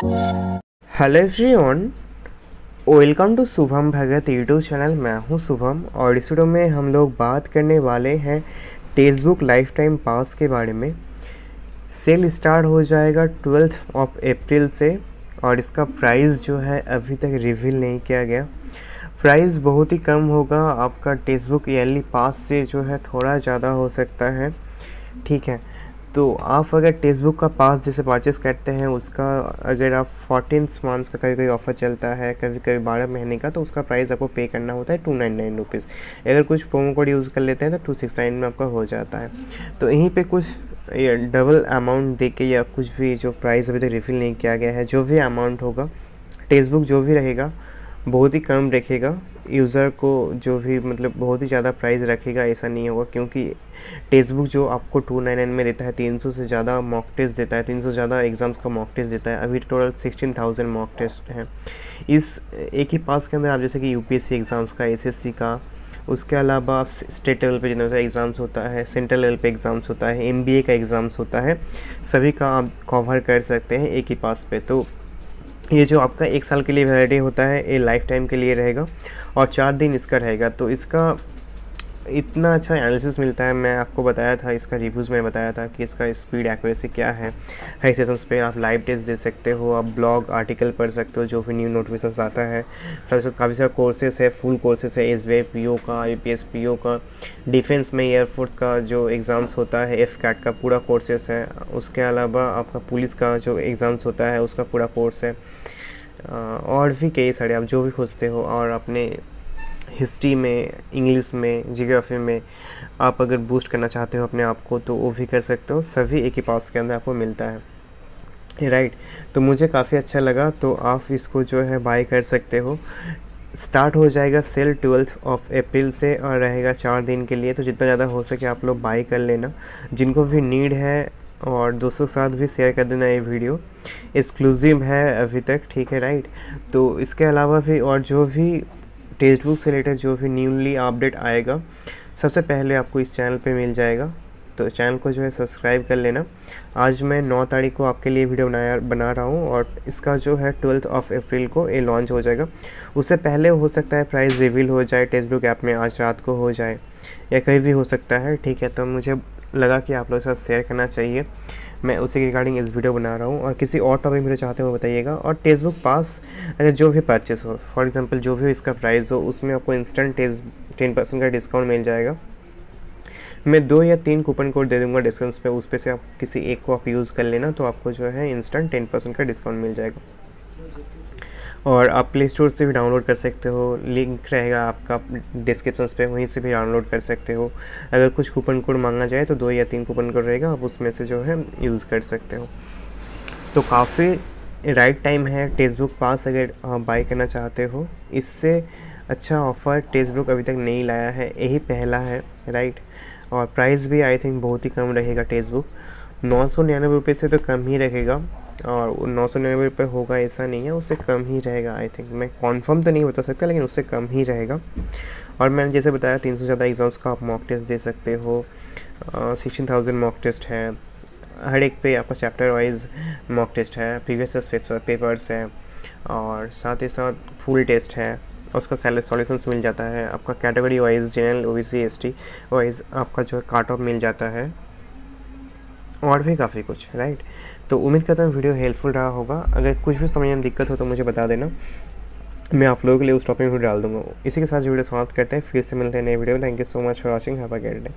Hello everyone welcome to Shubham Bhagat YouTube channel मैं हूँ शुभम और इस वीडियो में हम लोग बात करने वाले हैं टेक्सटबुक लाइफ टाइम पास के बारे में। सेल स्टार्ट हो जाएगा ट्वेल्थ ऑफ़ अप्रैल से और इसका प्राइस जो है अभी तक रिवील नहीं किया गया। प्राइस बहुत ही कम होगा, आपका टेक्सटबुक ईयरली पास से जो है थोड़ा ज़्यादा हो सकता है। ठीक है तो आप अगर टेक्स्ट का पास जैसे परचेस करते हैं, उसका अगर आप फोर्टीन मंथ्स का कभी कभी ऑफ़र चलता है कभी कभी बारह महीने का तो उसका प्राइस आपको पे करना होता है टू नाइन नाइन रुपीज़ अगर कुछ प्रोमो कोड यूज़ कर लेते हैं तो टू सिक्स नाइन में आपका हो जाता है. तो यहीं पे कुछ डबल अमाउंट दे के या कुछ भी जो प्राइस अभी तक रिफ़िल नहीं किया गया है, जो भी अमाउंट होगा टेक्स्ट जो भी रहेगा बहुत ही कम रखेगा। यूज़र को जो भी मतलब बहुत ही ज़्यादा प्राइस रखेगा, ऐसा नहीं होगा क्योंकि टेक्स्ट बुक जो आपको टू नाइन नाइन में देता है, तीन सौ से ज़्यादा मॉक टेस्ट देता है, तीन सौ ज़्यादा एग्ज़ाम्स का मॉक टेस्ट देता है। अभी total sixteen thousand mock test हैं। इस एक ही पास के अंदर आप जैसे कि यूपीएससी एग्ज़ाम्स का एसएससी का, उसके अलावा आप स्टेट लेवल पे जितना एग्ज़ाम्स होता है सेंट्रल लेवल पे एग्ज़ाम्स होता है एमबीए का एग्ज़ाम्स होता है, सभी का आप कवर कर सकते हैं एक ही पास पे। तो ये जो आपका एक साल के लिए वैलिडिटी होता है, ये लाइफ टाइम के लिए रहेगा और चार दिन इसका रहेगा तो इसका इतना अच्छा एनालिसिस मिलता है। मैं आपको बताया था, इसका रिव्यूज़ में बताया था कि इसका स्पीड एक्यूरेसी क्या है। हाई सेशंस पे आप लाइव टेस्ट दे सकते हो, आप ब्लॉग आर्टिकल पढ़ सकते हो, जो भी न्यू नोटिफिकेशन आता है। साथ साथ काफ़ी सारे कोर्सेज है फुल कोर्सेज है एस पी का आई पी का डिफेंस में एयरफोर्स का जो एग्ज़ाम्स होता है एफ़ कैट का पूरा कोर्सेस है। उसके अलावा आपका पुलिस का जो एग्ज़ाम्स होता है, उसका पूरा कोर्स है। और भी कई सारे आप जो भी खोजते हो और अपने हिस्ट्री में, इंग्लिश में जियोग्राफी में आप अगर बूस्ट करना चाहते हो अपने आप को तो वो भी कर सकते हो। सभी एक ही पास के अंदर आपको मिलता है। राइट तो मुझे काफ़ी अच्छा लगा तो आप इसको जो है बाई कर सकते हो। स्टार्ट हो जाएगा सेल ट्वेल्थ ऑफ़ अप्रैल से और रहेगा चार दिन के लिए। तो जितना ज़्यादा हो सके आप लोग बाई कर लेना। जिनको भी नीड है और दोस्तों के साथ भी शेयर कर देना ये वीडियो एक्सक्लूसिव है अभी तक, ठीक है राइट तो इसके अलावा भी और जो भी टेक्स्ट बुक से रिलेटेड जो भी न्यूली अपडेट आएगा, सबसे पहले आपको इस चैनल पे मिल जाएगा। तो चैनल को जो है सब्सक्राइब कर लेना। आज मैं नौ तारीख को आपके लिए वीडियो बनाया, बना रहा हूँ और इसका जो है ट्वेल्थ ऑफ़ अप्रैल को ये लॉन्च हो जाएगा। उससे पहले हो सकता है प्राइस रिवील हो जाए, टेक्स्ट बुक ऐप में आज रात को हो जाए, या कहीं भी हो सकता है, ठीक है। तो मुझे लगा कि आप लोगों के साथ शेयर करना चाहिए। मैं उसी के रिगार्डिंग इस वीडियो बना रहा हूँ। और किसी और टॉपिक मेरे चाहते हो बताइएगा। और टेक्स्ट बुक पास अगर जो भी परचेस हो फॉर एग्जांपल जो भी इसका प्राइस हो, उसमें आपको इंस्टेंट टेन परसेंट का डिस्काउंट मिल जाएगा। मैं दो या तीन कूपन कोड दे दूँगा डिस्काउंट पे, उस पर से आप किसी एक को आप यूज़ कर लेना तो आपको जो है इंस्टेंट टेन परसेंट का डिस्काउंट मिल जाएगा। और आप प्ले स्टोर से भी डाउनलोड कर सकते हो। लिंक रहेगा आपका डिस्क्रिप्शन पे, वहीं से भी डाउनलोड कर सकते हो। अगर कुछ कूपन कोड मांगा जाए तो दो या तीन कूपन कोड रहेगा, आप उसमें से जो है यूज़ कर सकते हो। तो काफ़ी राइट टाइम है। टेक्स्ट बुक पास अगर बाई करना चाहते हो, इससे अच्छा ऑफ़र टेक्स्ट बुक अभी तक नहीं लाया है। यही पहला है राइट और प्राइस भी आई थिंक बहुत ही कम रहेगा टेक्स्ट बुक नौ सौ निन्यानवे रुपये से तो कम ही रहेगा और नौ सौ निन्यानवे रुपये होगा ऐसा नहीं है, उससे कम ही रहेगा आई थिंक मैं कॉन्फर्म तो नहीं बता सकता, लेकिन उससे कम ही रहेगा। और मैंने जैसे बताया, तीन सौ ज़्यादा एग्ज़ाम्स का आप मॉक टेस्ट दे सकते हो। सिक्सटीन थाउज़ेंड मॉक टेस्ट है। हर एक पे आपका चैप्टर वाइज मॉक टेस्ट है प्रीवियस पेपर पेपर्स है, और साथ ही साथ फुल टेस्ट है। उसका सैलरी सॉल्यूशंस मिल जाता है। आपका category wise general O B C S T wise आपका जो है काट ऑफ़ मिल जाता है। और भी काफ़ी कुछ राइट तो उम्मीद करता हूँ वीडियो हेल्पफुल रहा होगा। अगर कुछ भी समय में दिक्कत हो तो मुझे बता देना। मैं आप लोगों के लिए उस टॉपिक में डाल दूँगा। इसी के साथ वीडियो समाप्त करते हैं। फिर से मिलते हैं नए वीडियो में। Thank you so much for watching have a day